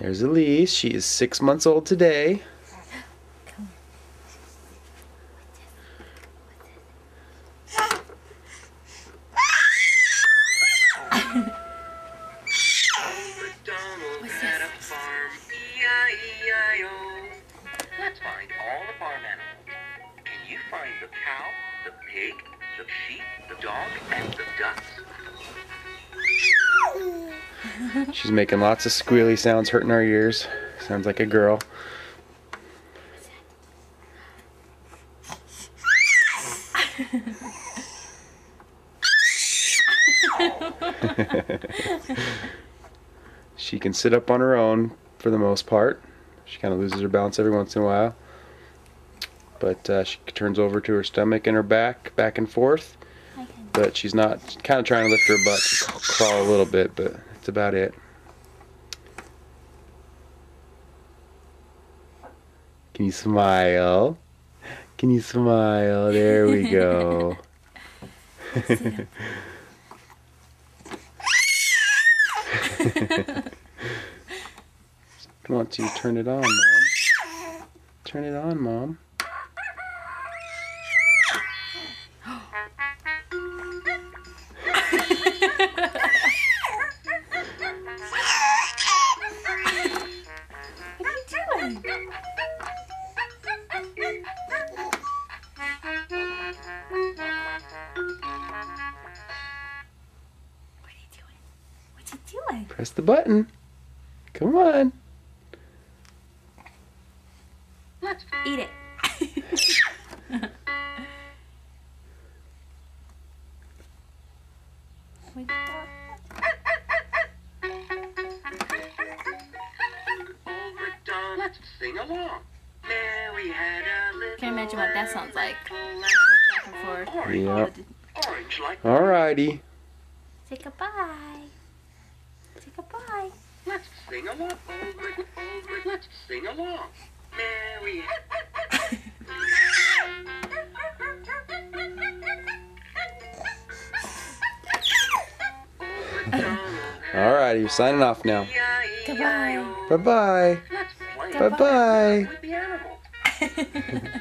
There's Elise. She is six months old today. The cow, the pig, the sheep, the dog, and the ducks? She's making lots of squealy sounds, hurting our ears. Sounds like a girl. she can sit up on her own for the most part. She kind of loses her balance every once in a while. But uh, she turns over to her stomach and her back, back and forth. But she's not kind of trying to lift her butt to crawl a little bit, but that's about it. Can you smile? Can you smile? There we go. Want to turn it on, Mom? Turn it on, Mom. Press the button. Come on. Eat it. What let's sing along. Mary had a little Can't imagine what that sounds like. lamb, Back and forth. Orange, Yep. orange like Alrighty. Say goodbye. Say goodbye. Let's sing along. Old Mc, let's sing along. Mary. Alrighty, you're signing off now. Goodbye. Bye bye bye. Bye.